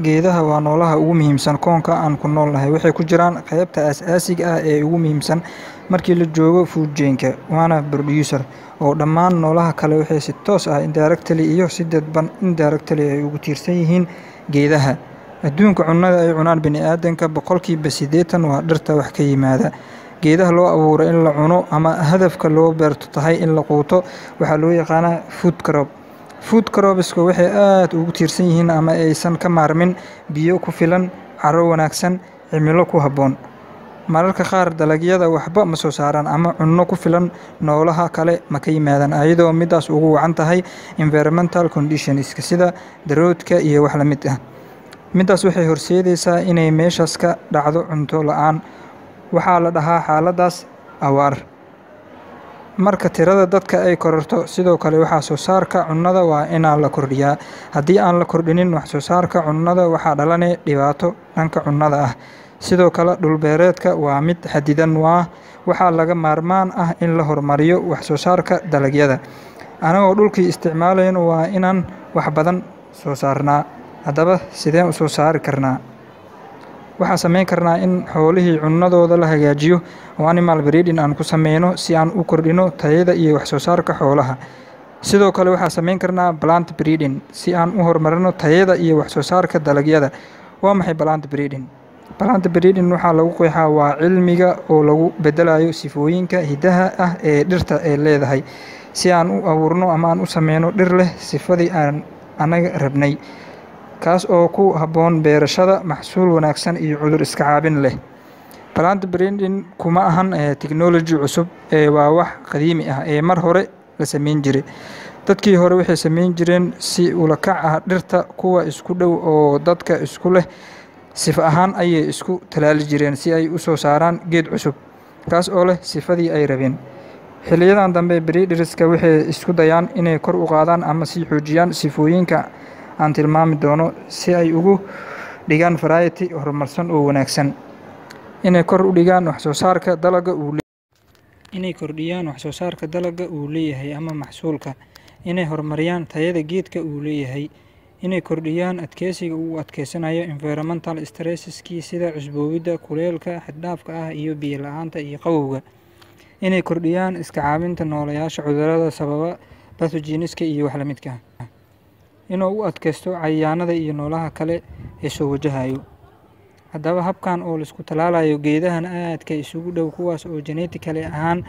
geedaha waa noolaha ugu muhiimsan koonka aan ku noolnahay waxay ku jiraan qaybta aasaasiga ah ee ugu muhiimsan markii la joogo chain-ka waana producer. Oo dhammaan noolaha kale waxay si toos ah indirectly iyo si dadban indirectly ay ugu tiirsan yihiin geedaha. Adduunka cunnada ay cunaan bini-aadanka boqolkiiba siddeetan waa dhirta wax ka yimaada. Geedaha loo abuuro in la cuno ama hadafka loo beerto tahay in la quuto waxaa loo yaqaanaa food crop food crobiska waxay aada ugu tiirsan yihiin ama aysan ka maarmin biyo ku filan caro wanaagsan cimilo ku habboon. Mararka qaar dalagyada waxba ma soo saaraan ama cunno ku filan noolaha kale ma ka yimaadaan ayadoo midaas ugu wacan tahay environmental conditionska sida daroodka iyo wax la mid ah. Midaas waxay horseedaysaa inay meeshaas ka dhacdo cunto la'aan. Waxaa la dhahaa xaaladaas awaar marka tirada dadka ay kororto sidoo kale waxaa soo saarka cunnada waa inaa la kordhiyaa. Haddii aan la kordhinin wax soo saarka cunnada waxaa dhalanay dhibaato dhanka cunnada ah. Sidoo kale dhulbeereedka waa mid xadidan waa waxaa laga maarmaan ah in la horumariyo wax soo saarka dalagyada. Anagoo dhulkii isticmaalayn waa inaan wax badan soo saarnaa. Haddaba sideen u soo saari karnaa waxaan samayn karnaa in xoolihii cunnadooda la hagaajiyo oo animal breeding aan ku sameyno si aan u kordhino tayada iyo wax soo saarka xoolaha. Sidoo kale waxaan samayn karnaa plant breeding si aan u horumarino tayada iyo wax soo saarka dalagyada. Waa maxay plant breeding? Plant breeding waxaa lagu qeexaa waa cilmiga oo lagu bedelayo sifooyinka hidaha ah ee dhirta ay leedahay si aan u abuurno ama aan u sameyno dhir leh sifadii aan anaga rabnay kaas oo ku habboon beerashada maxsuul wanaagsan iyo cudur iska caabin leh. Plant breeding kuma ahan technology cusub ee waa wax qadiimi ah ee mar hore la sameyn jiray dadkii hore waxay sameyn jireen si ulakac ah dhirta kuwa isku dhow oo dadka isku leh sifo ahaan ayay isku talaali jireen si ay u soo saaraan geed cusub kaas oo leh sifadii ay rabeen. Xiliyadan dambe breederska waxay isku dayaan inay kor u qaadaan ama sii xoojiyaan sifooyinka aan tilmaami doono si ay ugu dhigaan variety horumarsan oo wanaagsan. Inay kor u dhigaan waxsoo saarka dalaga inay kordhiyaan waxsoo saarka dalaga uu leeyahay ama maxsuulka. Inay horumariyaan tayada geedka uu leeyahay. Inay kordhiyaan adkeysiga uu adkeysanayo environmental stresskii sida cusboowidda kuleelka xaddhaafka ah iyo biyo la'aanta iyo qawowga inay kordhiyaan iska caabinta noolayaasha cudurrada sababa bathogeniska iyo wax lamidka inuu u adkeysto cayayaanada iyo noolaha kale ee wajahayo. Haddaba habkan oo la isku tallaalayo geedahan aadka isugu dhow kuwaas oo genetically ahaan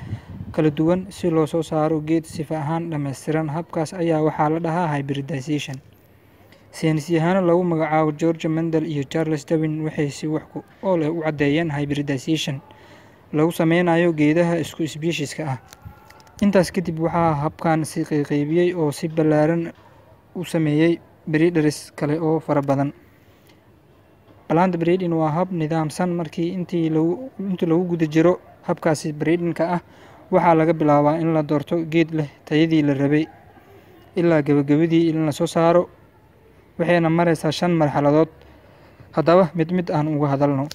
kala duwan si loo soo saaro geed sifa ahaan dhammaystiran. Habkaas ayaa waxaa la dhahaa hybridization. Saynis yahaano lagu magacaabo george mendel iyo charles darwin waxay si wax ku ool u caddeeyeen hybridization lagu sameynayo geedaha isku sbieshiska ah. Intaas kadib waxaa habkan si qeyqeybiyey oo si ballaaran u sameeyey breeders kale oo fara badan. Plant breeding waa hab nidaamsan markii intii lagu intii lagu guda jiro habkaasi breedingka ah. Waxaa laga bilaabaa in la doorto geed leh tayadii la rabay ilaa gebagabadii in la soo saaro waxayna mareysaa shan marxaladood. Haddaba mid mid aan uga hadalno.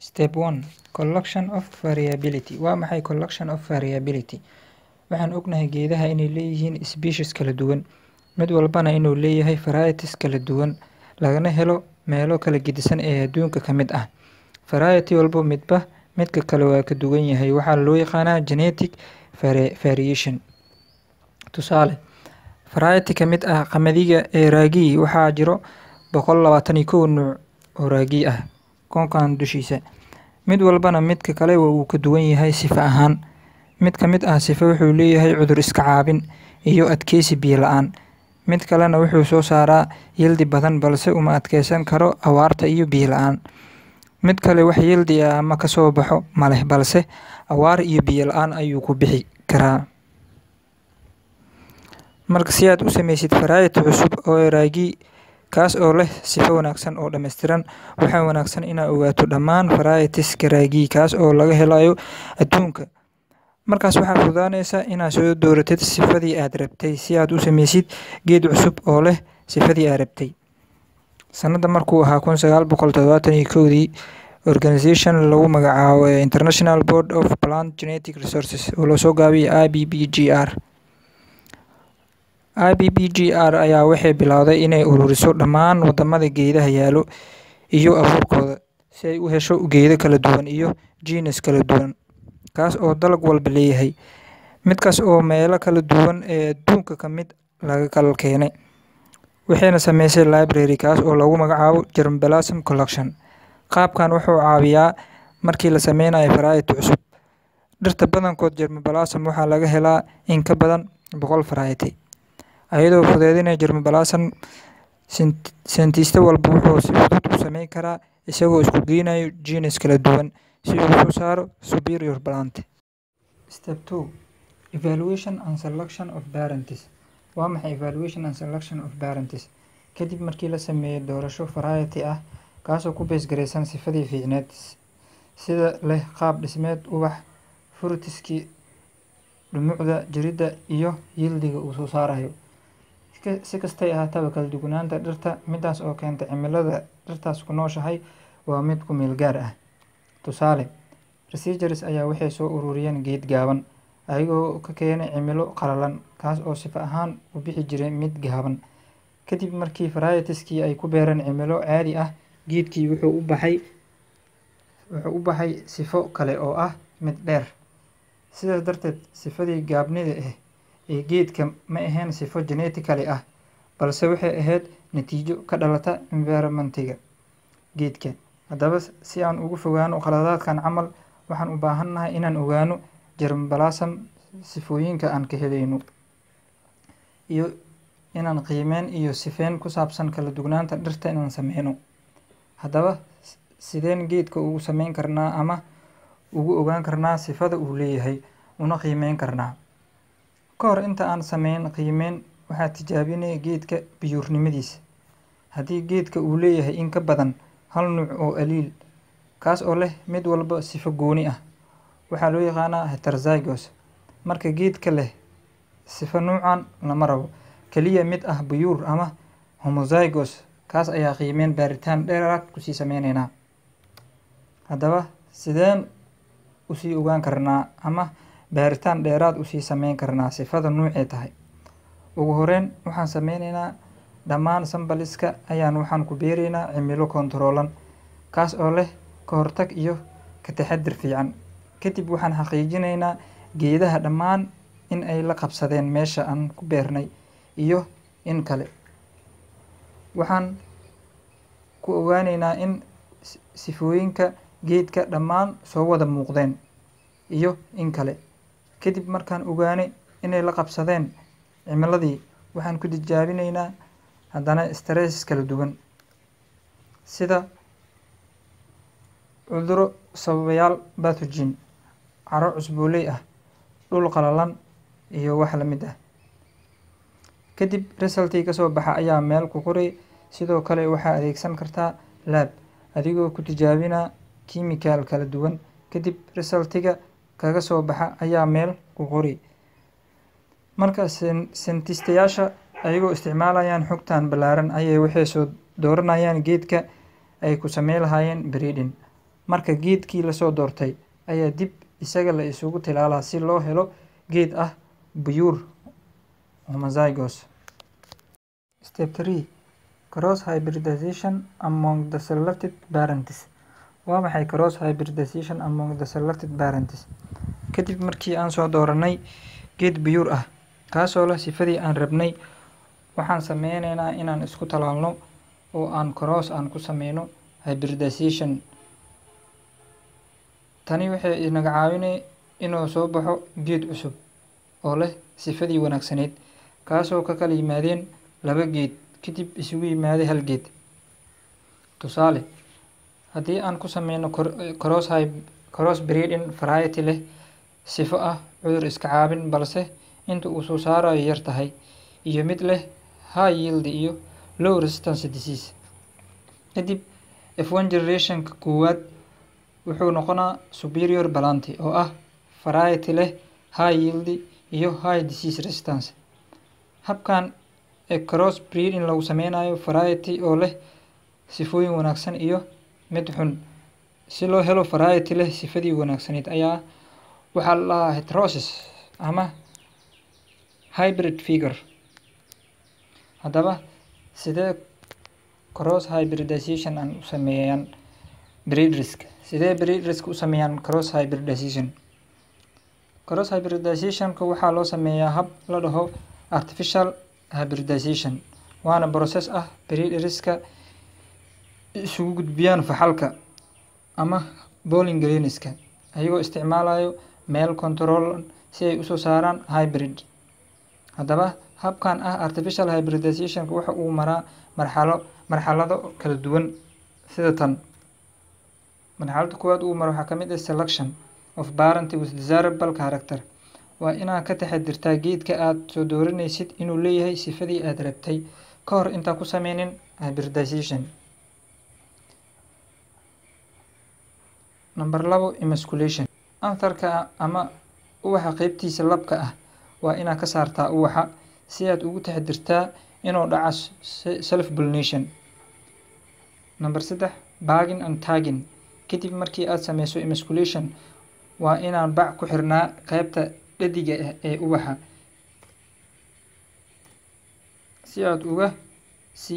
Step one collection of variability. Waa maxay collection of variability waxaan ognahay geedaha inay leeyihiin species kala duwan. Mid walbana inuu leeyahay varieties kala duwan lagana helo meelo kala gedisan ee adduunka ka mid ah. Variety walba midba midka kale waa ka duwan yahay waxaa loo yaqaanaa genetic variation. Tusaale variety ka mid ah qamadiga ee raagii waxaa jiro boqol labaatan iyo kow nuuc oo raagii ah koonkan dushiisa. Mid walbana midka kale uu ka duwan yahay sifa ahaan mid ka mid ah sife wuxuu leeyahay cudur iska caabin iyo adkeysi biyo la'aan. Mid kalena wuxuu soo saaraa yildi badan balse uma adkeysan karo awaarta iyo biyo la'aan. Mid kale wax yildi ah ama ka soo baxo maleh balse awaar iyo biyo la'aan ayuu ku bixi karaa. Marka si aad u sameysid variety cusub oo raagii kaas oo leh sifo wanaagsan oo dhammaystiran waxaa wanaagsan inaad ogaato dhammaan varietieska raagii kaas oo laga helayo adduunka markaas waxaa fududaaneysa inaad soo dooratid sifadii aad rabtay si aad u sameysid geed cusub oo leh sifadii aad rabtay. Sanada markuu ahaa kun sagaal boqol todobaatan iyo kowdii organisation lagu magacaabo international board of plant genetic resources oo loosoo gaabiyay i b b g r. IPPGR ayaa waxay bilowday inay ururiso dhammaan waddamada geedaha yaalo iyo abuurkooda si ay u hesho geedo kala duwan iyo genes kala duwan, kaas oo dalag walba leeyahay, midkaas oo meelo kala duwan ee adduunka ka mid laga kala keenay, waxayna samaysay library kaas oo lagu magacaabo Germplasm Collection. Qaabkan wuxuu caawiyaa markii la sameynayo variety cusub. Dhirta badankood germplasm waxaa laga helaa in ka badan boqol variety, iyadoo fududeynaya germplasm scientist walba wuxuu si fudud u samayn karaa isagoo isku geynaya genes kala duwan si uu soo saaro superior plant. Step 2 Evaluation and Selection of Parents Waa maxay evaluation and selection of parents? Kadib markii la sameeyo doorasho variety ah kaasoo ku base garaysan sifadii fiicneed sida leh qaab dhismeed ubax, fruitiskii, dhumucda, jirida, iyo yieldiga uu soo saarayo. Si kastay ahaataba, kala duwanaanta dhirta, midaas oo keenta cimilada dhirtaas ku nooshahay, waa mid ku meel gaar ah. Tusaale, researchers ayaa waxay soo ururiyeen geed gaaban, ayagoo ka keenay cimilo qalalan, kaas oo sifo ahaan u bixi jiray mid gaaban. Kadib markii varietieskii ay ku beereen cimilo caadi ah, geedkii wuxuu u baxay wuxuu u baxay sifo kale oo ah mid dheer. Sidaas darteed, sifadii gaabnida ah ee geedka ma ahayn sifo genetically ah, balse waxay ahayd natiijo ka dhalata environment-ga geedka. Haddaba, si aan uga fogaano khaladaadkan camal, waxaan u baahannahay inaan ogaano germplasm sifooyinka aan ka helayno, iyo inaan qiimeyn iyo sifeyn ku saabsan kala duwanaanta dhirta inaan sameyno. Haddaba, sideen geedka ugu samayn karnaa ama ugu ogaan karnaa sifada uu leeyahay, una qiimeyn karnaa? Ka hor inta aan sameyn qiimeyn, waxaan tijaabinay geedka biyuurnimadiisa. Haddii geedka uu leeyahay in ka badan hal nuuc oo allele, kaas oo leh mid walba sifo gooni ah, waxaa loo yaqaannaa heterozygous. Marka geedka leh sifo nuucan lama rabo, kaliya mid ah pure ama homozygous, kaas ayaan qiimeyn baaritaan dheeraad ku sii sameynaynaa. Haddaba, sideen u sii ogaan karnaa ama baaritaan dheeraad u sii sameyn karnaa sifada nuucee tahay? Ugu horreyn, waxaan sameynaynaa dhammaan sampleska ayaan waxaan ku beeraynaa cimilo kontorolan, kaas oo leh ka hortag iyo ka taxaddar fiican. Kadib waxaan xaqiijinaynaa geedaha dhammaan in ay la qabsadeen meesha aan ku beernay iyo in kale. Waxaan ku ogaanaynaa in sifooyinka geedka dhammaan soo wada muuqdeen iyo in kale. Kadib markaan ogaanay inay la qabsadeen cimiladii, waxaan ku tijaabinaynaa haddana stress kala duwan, sida cudurro sababayaal pathogen, carro cusbooley ah, dhul qalalan, iyo wax la mid ah. Kadib result-ii ka soo baxa ayaa meel ku qoray. Sidoo kale waxaad adeegsan kartaa lab adigoo ku tijaabinaya kiimikaal kala duwan. Kadib result-iga kaga soo baxa ayaa meel ku qoray. Marka scientist-yaasha ayagoo isticmaalayaan xogtan ballaaran ayay waxay soo dooranayaan geedka ay ku sameyn lahaayeen breeding. Marka geedkii la soo doortay ayaa dib isaga la isugu tallaalaa si loo helo geed ah pure homozygous. Step 3 Cross hybridization among the selected parents. Waa maxay cross hybridization among the selected parents? Kadib markii aan soo dooranay geed pure ah, kaasoo leh sifadii aan rabnay, waxaan sameynaynaa inaan isku tallaalno oo aan cross aan ku sameyno hybridization. Tani waxay inaga caawinay inuu soo baxo geed cusub oo leh sifadii wanaagsaneyd, kaasoo ka kala yimaadeen laba geed kadib isugu yimaaday hal geed. Tusaale, haddii aan ku sameyno cross cross breeding variety leh sifo ah cudur iska caabin balse inta uu soo saarayo yar tahay, iyo mid leh high yield iyo low resistance disease. Kadib, F1 generation-ka koowaad wuxuu noqonaa superior plant oo ah variety leh high yield iyo high disease resistance. Habkan ee cross breeding lagu sameynayo variety oo leh sifooyin wanaagsan iyo mid xun si loo helo variety leh sifadii wanaagsaneyd ayaa waxaa la dhahaa heterosis ama hybrid figure. Haddaba sidee cross hybridization aan u sameeyaan breederska sidee breederska u sameeyaan cross hybridization? Cross hybridizationka waxaa loo sameeyaa hab la dhaho artificial hybridization waana process ah breederska isugu gudbiyaan faxalka ama bowling greenska ayagoo isticmaalayo meel control si ay u soo saaraan hybrid haddaba habkan ah artificial hybridizationka waxa uu maraa marxalo marxalado kala duwan sida tan. Marxaladda koowaad uu maro waxaa ka mid ah selection of parent with desirable character. Waa inaad ka taxadirtaa geedka aad soo dooranaysid inuu leeyahay sifadii aad rabtay ka hor intaa ku sameynin hybridization. Number labo emasculation. Antarka ama uwaxa qeybtiisa labka ah waa inaad ka saartaa uwaxa si aad ugu taxadirtaa inuu dhaco self pollination. Number saddex bagging and tagging. Kadib markii aad sameyso emasculation waa inaan bac ku xirnaa qeybta dhadiga ah ee ubaxa si aad uga si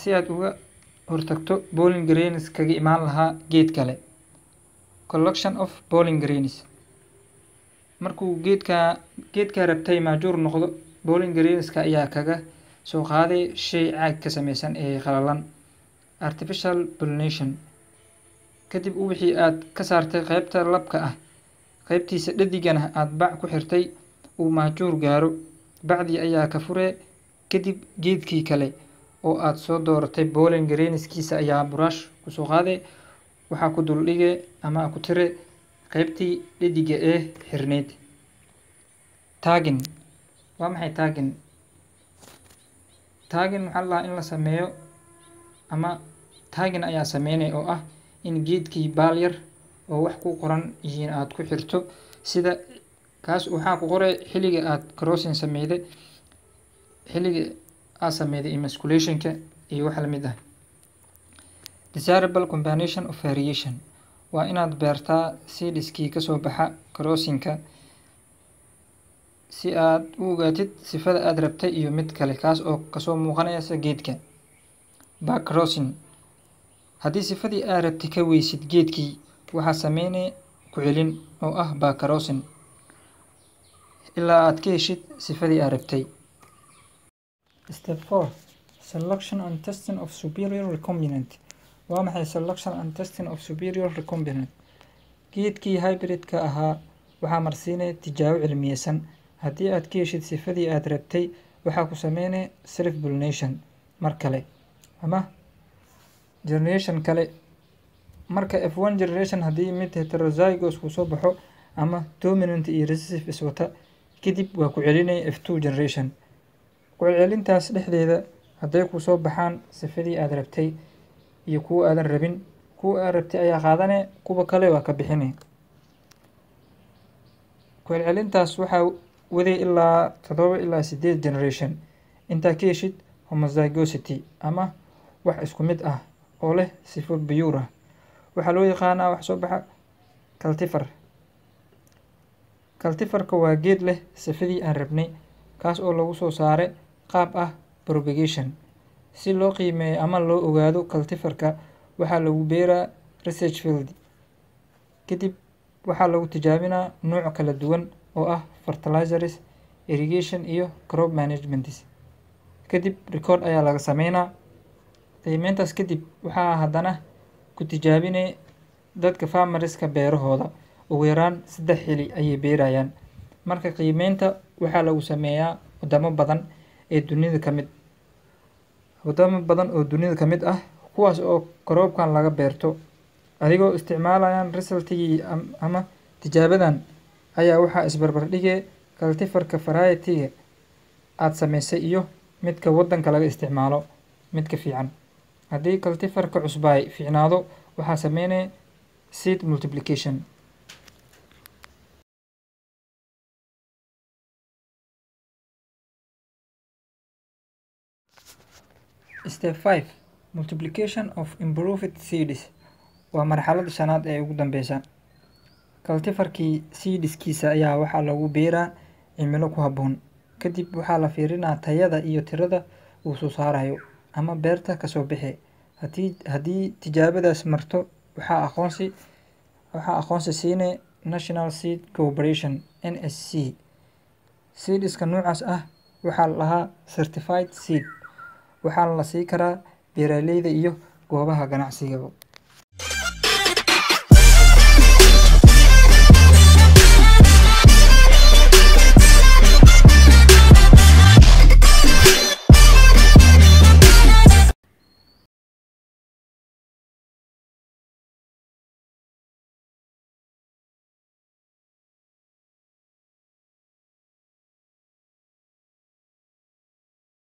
si aad uga hortagto bowling greens kaga imaan lahaa geed kale. Collection of bowling greens markuu geedka geedka rabtay maajuur noqdo bowling greenska ayaa kaga soo qaaday shay caag ka sameysan ee qalalan. Artificial pollination kadib wixii aad ka saartay qeybta labka ah qeybtiisa dhadigana aada bac ku xirtay uu maajuur gaaro. Bacdii ayaa ka furee kadib geedkii kale oo aada soo dooratay bowling greenskiisa ayaa buraash ku soo qaaday. Waxaa ku duldhigee ama ku tire qeybtii dhadiga ee xirneyd taagin. Waa maxay taagin? Taagin waxaa la in la sameeyo ama taagin ayaa sameynaya oo ah in geedkii baal yar oo wax ku qoran yihiin aada ku xirto sida kaas waxaa ku qoray xilliga aada crossing sameyday xilliga aad sameyday emasculationka iyo wax la mid ah. Desirable combination of variation waa inaad beertaa seediskii ka soo baxa crossingka si aad u ogaatid sifada aada rabtay iyo mid kale kaas oo ka soo muuqanaysa geedka. Back crossing. Haddii sifadii aad rabtay ka weysid geedkii waxaa sameynaya ku celin oo ah back crossing ilaa aad ka heshid sifadii aad rabtay. Step four. Selection and testing of superior recombinant waa maxay selection and testing of superior recombinant? Geedkii hybridka ahaa waxaa marsiinaya tijaabo cilmiyeysan. Haddii aad ka heshid sifadii aad rabtay waxaa ku sameynaya self pollination mar kale. Ama generation kale. Marka f one generation haddii mid heterozygos uu soo baxo ama dominant iyo recessive iswata kadib waa ku celinaya f two generation. Ku-celcelintaas dhexdeeda hadday ku soo baxaan sifadii aada rabtay iyo kuwa aadan rabin. Kuwa aad rabtay ayaa qaadane kuwa kale waa ka bixine. Ku-celcelintaas waxaa waday ilaa toddoba ilaa sideed generation. Intaa ka heshid homozygosity ama wax isku mid ah oo leh sifo biyuur ah. Waxaa loo yaqaanaa wax soo baxa caltifar caltifarka waa geed leh sifadii aan rabnay kaas oo lagu soo saaray qaab ah propagation si loo qiimeeyo ama loo ogaado caltifarka waxaa lagu beeraa research field. Kadib waxaa lagu tijaabinaa nooc kala duwan oo ah fertilizers irrigation iyo crop managements kadib record ayaa laga sameynaa. Qiimeyntaas kadib waxaa haddana ku tijaabinay dadka farmariska beerahooda. Ugu yaraan saddex xili ayay beerayaan. Marka qiimeynta waxaa lagu sameeyaa wadamo badan ee dunida ka mid wadamo badan oo dunida ka mid ah kuwaas oo karoobkan laga beerto. Adigoo isticmaalayaan resultigii ama tijaabadan ayaa waxaa isbarbardhigay caltifarka variety-ga aada sameysay iyo midka waddanka laga isticmaalo midka fiican. Haddii caltifarka cusbaay fiicnaado waxaa sameynaya seed multiplication step five multiplication of improved seeds. Waa marxaladda shanaad ee ugu dambeysa caltifarkii seediskiisa ayaa waxaa lagu beeraa cimilo ku habboon. Kadib waxaa la fiirinaa tayada iyo tirada uu soo saarayo ama beerta ka soo bixi. Haddii tijaabadaas marto waxaa aqoonsi waxaa aqoonsi siinay national seed corporation c. Seediska noocaas ah waxaa la dhahaa certified seed waxaana la sii karaa beeraleyda iyo goobaha ganacsigaba